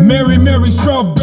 Mary Mary Strawberry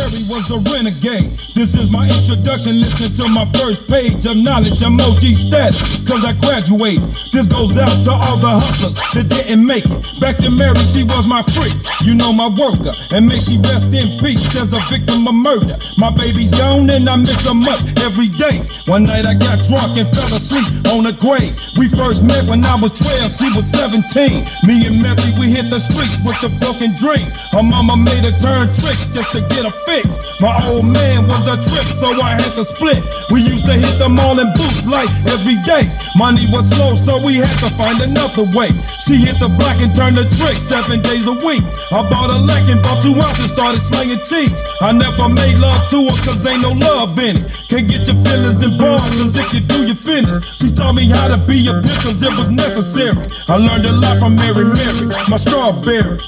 a renegade. This is my introduction. Listen to my first page of knowledge. I'm OG status, cause I graduated. This goes out to all the hustlers that didn't make it. Back to Mary, she was my freak. You know my worker. And may she rest in peace as a victim of murder. My baby's gone and I miss her much every day. One night I got drunk and fell asleep on a grave. We first met when I was 12, she was 17. Me and Mary, we hit the streets with a broken dream. Her mama made her turn tricks just to get a fix. My old man was a trip, so I had to split. We used to hit the mall in boots like every day. Money was slow, so we had to find another way. She hit the block and turned the trick seven days a week. I bought a leck and bought two ounces, started slinging cheeks. I never made love to her, cause ain't no love in it. Can't get your feelings involved, cause if you do, you finish. She taught me how to be a pimp, cause it was necessary. I learned a lot from Mary Mary, my strawberry.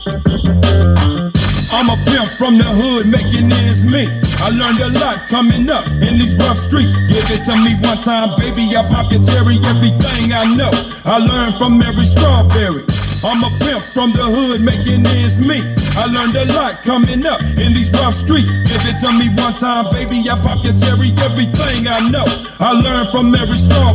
I'm a pimp from the hood, making ends meet. I learned a lot coming up in these rough streets. Give it to me one time, baby. I pop your cherry, everything I know. I learned from every Strawberry. I'm a pimp from the hood, making ends meet. I learned a lot coming up in these rough streets. Give it to me one time, baby. I pop your cherry, everything I know. I learned from every Strawberry.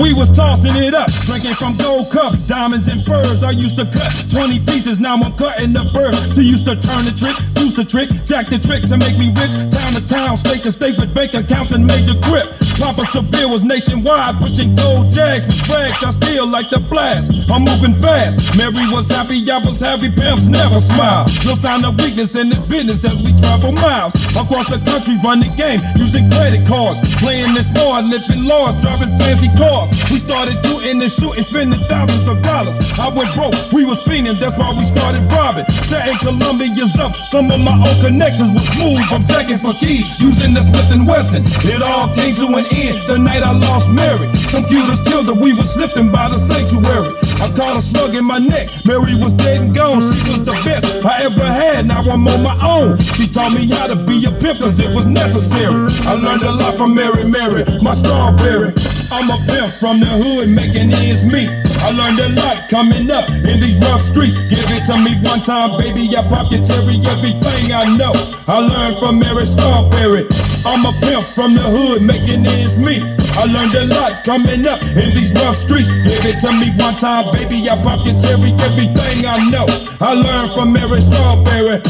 We was tossing it up, drinking from gold cups, diamonds and furs. I used to cut 20 pieces, now I'm cutting the bird. She used to turn the trick, use the trick, jack the trick to make me rich. Town to town, state to state with bank accounts and major grip. Papa Seville was nationwide, pushing gold jags with rags. I still like the blast. I'm moving fast. Mary was happy, I was happy. Pimps never smile. No sign of weakness in this business as we travel miles across the country, running game using credit cards, playing this board, living laws, driving fancy cars. We started doing and shooting, spending thousands of dollars. I went broke, we was fiending, that's why we started robbing. Setting Columbia's up, some of my old connections was smooth. I'm checking for keys, using the Smith and Wesson. It all came to an end the night I lost Mary. Some cuters killed her, we was slipping by the sanctuary. I caught a slug in my neck, Mary was dead and gone. She was the best I ever had, now I'm on my own. She taught me how to be a pimp, cause it was necessary. I learned a lot from Mary Mary, my strawberry. I'm a pimp from the hood, making ends meet. I learned a lot coming up in these rough streets. Give it to me one time, baby. I pop your cherry, everything I know. I learned from Mary Strawberry. I'm a pimp from the hood, making ends meet. I learned a lot coming up in these rough streets. Give it to me one time, baby. I pop your cherry, everything I know. I learned from Mary Strawberry.